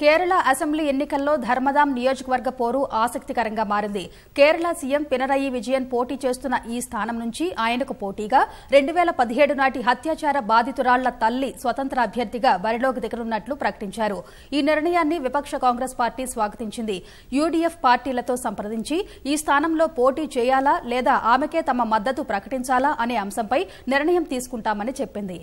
Kerala assembly ఎన్నికల్లో ధర్మదాం నియోజకవర్గ పోరు ఆసక్తికరంగా మారింది. కేరళ సీఎం పినరయి విజయన్ పోటీ చేస్తున్న ఈ స్థానం నుంచి ఆయనకు పోటీగా రెండు వేల పదిహేడు నాటి హత్యాచార బాధితురాళ్ళ తల్లి స్వతంత్ర అభ్యర్థిగా బరిలోకి దిగనున్నట్లు ప్రకటించారు. ఈ నిర్ణయాన్ని విపక్ష కాంగ్రెస్ పార్టీ స్వాగతించింది. యూడీఎఫ్ పార్టీలతో సంప్రదించి ఈ స్థానంలో పోటీ చేయాలా లేదా ఆమెకే తమ మద్దతు ప్రకటించాలా అనే అంశంపై నిర్ణయం తీసుకుంటామని చెప్పింది.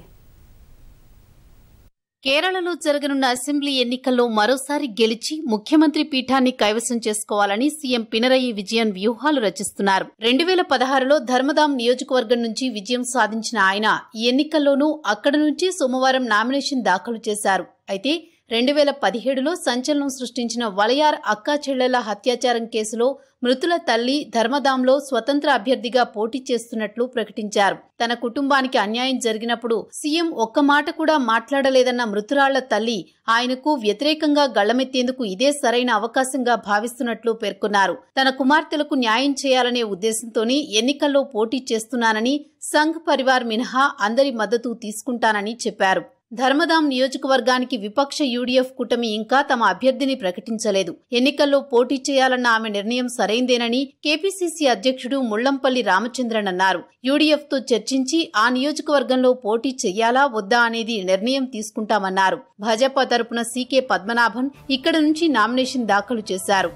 కేరళలో జరగనున్న అసెంబ్లీ ఎన్నికల్లో మరోసారి గెలిచి ముఖ్యమంత్రి పీఠాన్ని కైవసం చేసుకోవాలని సీఎం పినరయి విజయన్ వ్యూహాలు రచిస్తున్నారు. రెండు వేల పదహారులో ధర్మదాం నియోజకవర్గం నుంచి విజయం సాధించిన ఆయన ఈ ఎన్నికల్లోనూ అక్కడ నుంచి సోమవారం నామినేషన్ దాఖలు చేశారు. అయితే రెండు వేల పదిహేడులో సంచలనం సృష్టించిన వలయార్ అక్కా చెల్లెల హత్యాచారం కేసులో మృతుల తల్లి ధర్మదాంలో స్వతంత్ర అభ్యర్థిగా పోటీ చేస్తున్నట్లు ప్రకటించారు. తన కుటుంబానికి అన్యాయం జరిగినప్పుడు సీఎం ఒక్క మాట కూడా మాట్లాడలేదన్న మృతురాళ్ళ తల్లి ఆయనకు వ్యతిరేకంగా గళ్ళమెత్తేందుకు ఇదే సరైన అవకాశంగా భావిస్తున్నట్లు పేర్కొన్నారు. తన కుమార్తెలకు న్యాయం చేయాలనే ఉద్దేశంతోనే ఎన్నికల్లో పోటీ చేస్తున్నానని సంఘ్ పరివార్ మినహా అందరి మద్దతు తీసుకుంటానని చెప్పారు. ధర్మదాం నియోజకవర్గానికి విపక్ష యూడీఎఫ్ కూటమి ఇంకా తమ అభ్యర్థిని ప్రకటించలేదు. ఎన్నికల్లో పోటీ చేయాలన్న ఆమె నిర్ణయం సరైందేనని కేపీసీసీ అధ్యక్షుడు ముళ్ళంపల్లి రామచంద్రన్ అన్నారు. యూడీఎఫ్తో చర్చించి ఆ నియోజకవర్గంలో పోటీ చేయాలా వద్దా అనేది నిర్ణయం తీసుకుంటామన్నారు. భాజపా తరపున సీకే పద్మనాభన్ ఇక్కడ నుంచి నామినేషన్ దాఖలు చేశారు.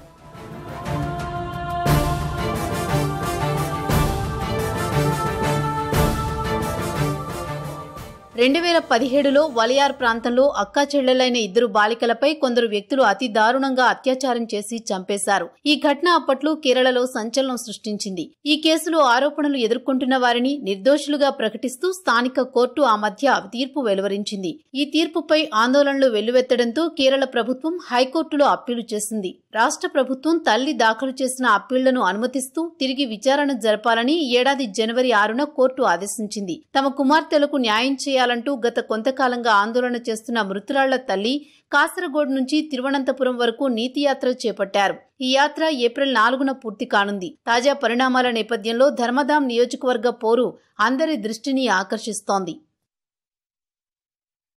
రెండు వేల పదిహేడులో వలియార్ ప్రాంతంలో అక్కా చెల్లెలైన ఇద్దరు బాలికలపై కొందరు వ్యక్తులు అతి దారుణంగా అత్యాచారం చేసి చంపేశారు. ఈ ఘటన అప్పట్లో కేరళలో సంచలనం సృష్టించింది. ఈ కేసులో ఆరోపణలు ఎదుర్కొంటున్న వారిని నిర్దోషులుగా ప్రకటిస్తూ స్థానిక కోర్టు ఆ మధ్య తీర్పు వెలువరించింది. ఈ తీర్పుపై ఆందోళనలు వెల్లువెత్తడంతో కేరళ ప్రభుత్వం హైకోర్టులో అప్పీలు చేసింది. రాష్ట్ర ప్రభుత్వం తల్లి దాఖలు చేసిన అప్పీళ్ళను అనుమతిస్తూ తిరిగి విచారణ జరపాలని ఏడాది జనవరి ఆరున కోర్టు ఆదేశించింది. తమ కుమార్తెలకు న్యాయం చేయాలంటూ గత కొంతకాలంగా ఆందోళన చేస్తున్న మృతురాళ్ళ తల్లి కాసరగోడ్ నుంచి తిరువనంతపురం వరకు నీతి యాత్ర చేపట్టారు. ఈ యాత్ర ఏప్రిల్ నాలుగున పూర్తి కానుంది. తాజా పరిణామాల నేపథ్యంలో ధర్మధాం నియోజకవర్గ పోరు అందరి దృష్టిని ఆకర్షిస్తోంది.